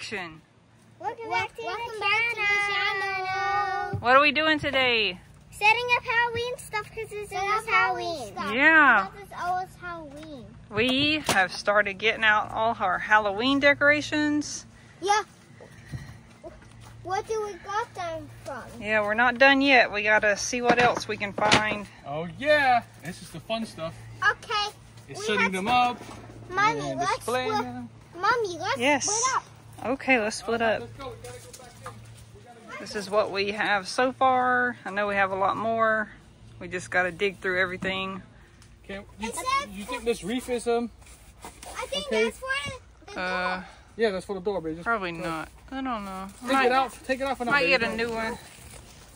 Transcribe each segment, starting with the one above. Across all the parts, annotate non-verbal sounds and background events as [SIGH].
action. Welcome back to, Welcome the, back to the channel. What are we doing today? Setting up Halloween stuff because it's almost Halloween. Stuff. Yeah. Because it's almost Halloween. We have started getting out all our Halloween decorations. Yeah. What do we got them from? Yeah, we're not done yet. We gotta see what else we can find. Oh yeah, this is the fun stuff. Okay. It's We setting them up Mommy, let's displaying split. them. Mommy, let's Yes. split up. Okay, let's split up. Let's go. Go. This is what we have so far. I know we have a lot more. We just gotta dig through everything. Okay, you, Is you think this reef is um? I think Okay. that's for the, the Uh, door. Yeah, that's for the door, baby. Just probably not. I don't know. Take Might, it out. Take it off and I might get a new one.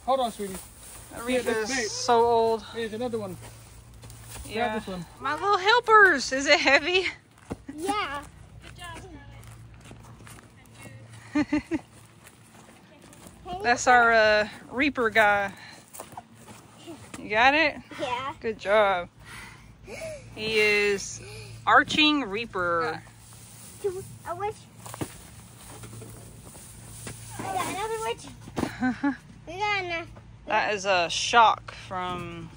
Hold on, sweetie. The reef that's big. is so old. Here's another one. Grab Yeah. this one. My little helpers. Is it heavy? Yeah. [LAUGHS] That's our uh, Reaper guy. You got it? Yeah. Good job. He is Arching Reaper. Two, a witch. I got another witch. [LAUGHS] We got enough. that is a shock from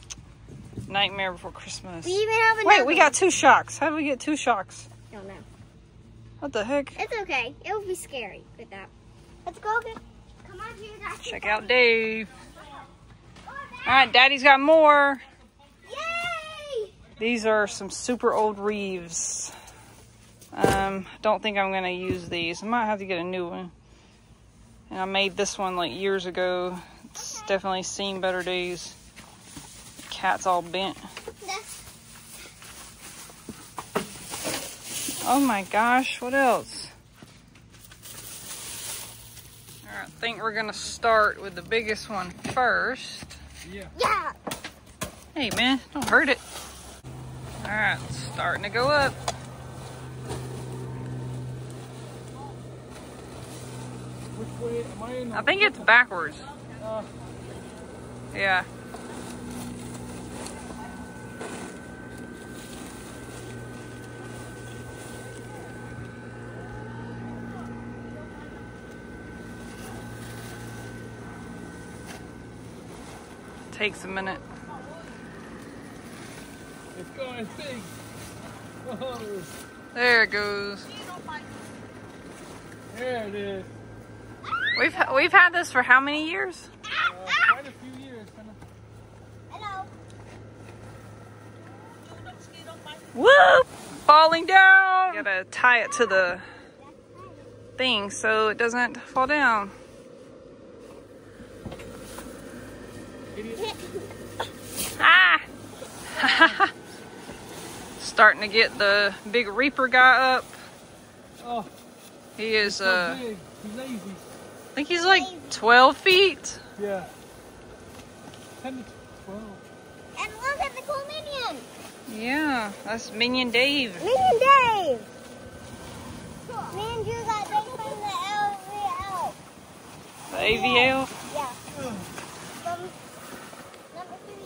Nightmare Before Christmas. We even have another. Wait, we got two shocks. How do we get two shocks? I Don't know. What the heck? It's okay. It will be scary with that. Let's go get. Come on, here, guys. Check out Dave. All right, Daddy's got more. Yay! These are some super old Reeves. Um, don't think I'm gonna use these. I might have to get a new one. And I made this one like years ago. It's definitely seen better days. Cat's all bent. That's, Oh my gosh, what else? Alright, I think we're gonna start with the biggest one first. Yeah. yeah. Hey man, don't hurt it. Alright, starting to go up. Which way am I in? I think it's backwards. Uh, Yeah. Takes a minute. it's going big. Oh, There it goes. there it is. We've we've had this for how many years? Uh, quite a few years. Kinda. Hello. Whoop! Falling down. Gotta tie it to the thing so it doesn't fall down. Ah! [LAUGHS] Starting to get the big Reaper guy up. Oh, He is, so uh, big. He's lazy. I think he's like 12 feet. Yeah. 10 to 12. And look at the cool minion. Yeah, that's Minion Dave. Minion Dave. Me and Drew got big from the LVL. The AVL. Yeah. From number three.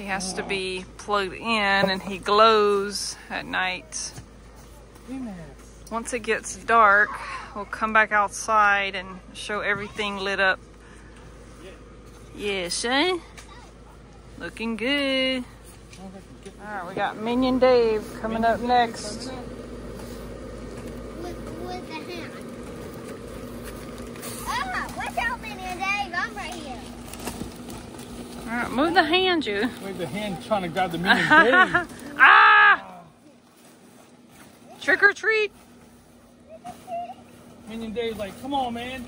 He has to be plugged in and he glows at night. Once it gets dark, we'll come back outside and show everything lit up. Yeah, Shane. Looking good. Alright, we got Minion Dave coming up next. Hand. Ah, watch out, Minion Dave. I'm right here. Alright, move the hand, you. Wait, the hand trying to grab the [LAUGHS] minion ah! Trick or treat. Minion Dave's like, come on, man.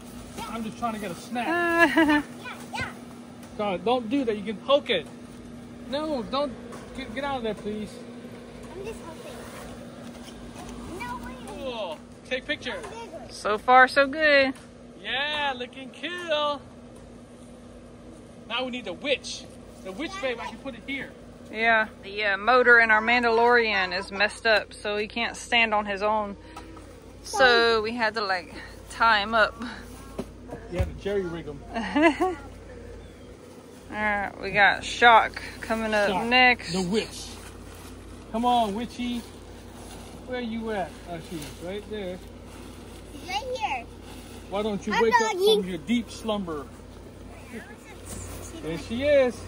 I'm just trying to get a snack. [LAUGHS] Yeah, yeah. God, don't do that. You can poke it. No, don't. Get, get out of there, please. I'm just hoping. No, wait. Cool. Take picture. So far, so good. Yeah, looking cool. Now we need the witch. The witch babe, I can put it here. Yeah, the uh, motor in our Mandalorian is messed up, so he can't stand on his own. So we had to like tie him up. You have to jerry rig them. [LAUGHS] Alright, we got Shock coming up Shock, next. The witch. Come on, witchy. Where are you at? Oh, she's right there. Right here. Why don't you I'm wake up from your deep slumber? There she is.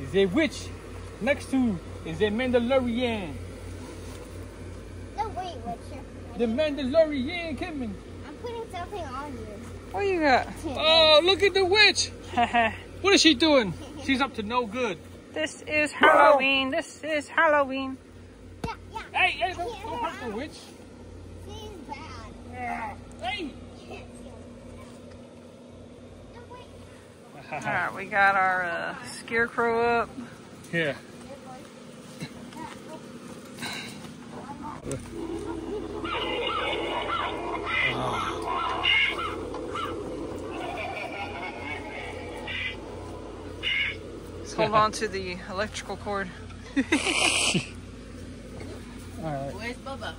Is a witch. Next to is a Mandalorian. No, wait, Witcher. The Mandalorian coming. I'm putting something on you. what you got? Oh, look at the witch. [LAUGHS] What is she doing? She's up to no good. this is Halloween. This is Halloween. Yeah, yeah. Hey, hey, don't, don't hurt the witch. She's bad. Hey. No, wait. Alright, we got our uh, scarecrow up. Yeah. Let's hold on to the electrical cord. All right. Where's Bubba?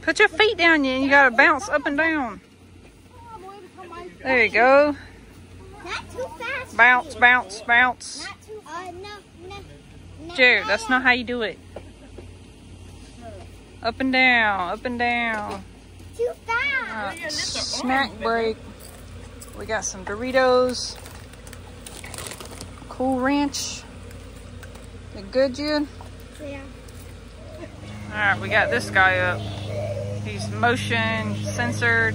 Put your feet down, you. You gotta bounce up and down. There you go. Not too fast. Bounce, bounce, bounce. Not too. Uh, no, no. no Jared, that's not how you do it. Up and down, up and down. Too fast. Snack break. We got some Doritos. Cool Ranch. You good, Jude? Yeah. Alright, we got this guy up. He's motion censored.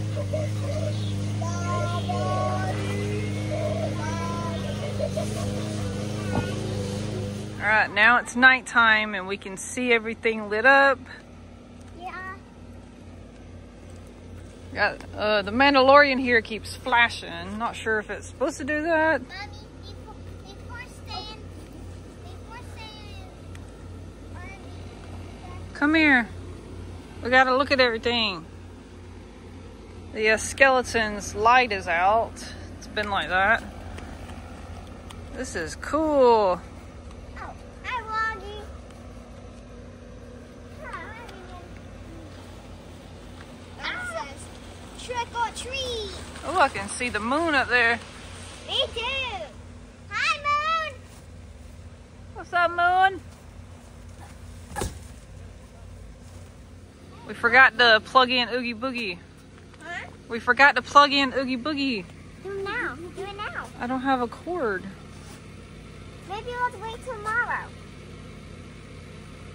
Alright, now it's nighttime and we can see everything lit up. Yeah. Got uh, the Mandalorian here keeps flashing. Not sure if it's supposed to do that. Mommy, before, before staying, before staying, Come here. We gotta look at everything. The uh, skeleton's light is out. It's been like that. This is cool. oh, hi, Woggy. It says, trick or treat. Oh, I can see the moon up there. Me too. Hi, Moon. What's up, moon? We forgot to plug in Oogie Boogie. Huh? We forgot to plug in Oogie Boogie. Do it now. Do it now. I don't have a cord. Maybe let's wait tomorrow.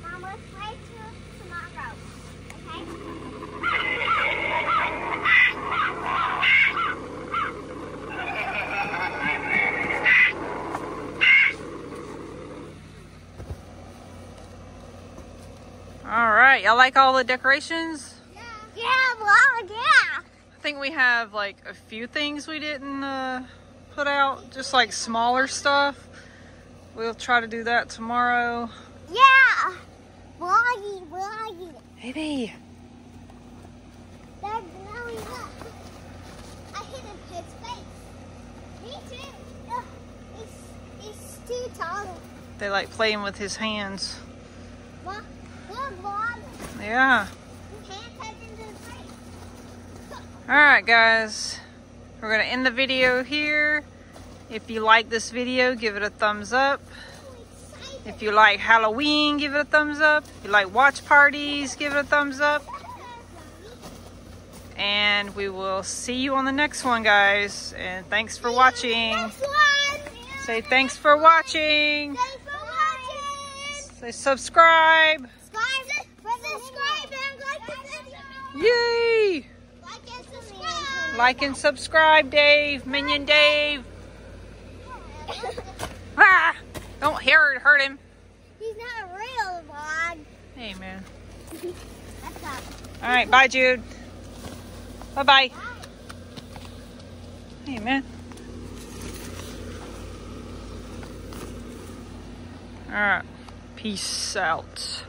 Mom, let's wait till tomorrow. Okay? All right, y'all like all the decorations? Yeah, vlog, yeah. I think we have like a few things we didn't uh, put out, just like smaller stuff. We'll try to do that tomorrow. Yeah. Vloggy, vloggy. Baby, They're blowing up. I hit his face. Me too. Ugh, he's, he's too tall. they like playing with his hands. What? Good vlog. Yeah. His hand touched into his face. All right, guys. We're gonna end the video here. If you like this video, give it a thumbs up. If you like Halloween, give it a thumbs up. If you like watch parties, give it a thumbs up. And we will see you on the next one, guys. And thanks for watching. Say thanks for watching. Thanks for watching. Say. Subscribe, subscribe and like the video. Yay! Like and subscribe. Like and subscribe, Dave. Minion Dave. [LAUGHS] Ah! Don't hurt, hurt him. He's not a real vlog. Hey, man. All right, bye, Jude. Bye-bye. Bye. Hey, man. All right. Peace out.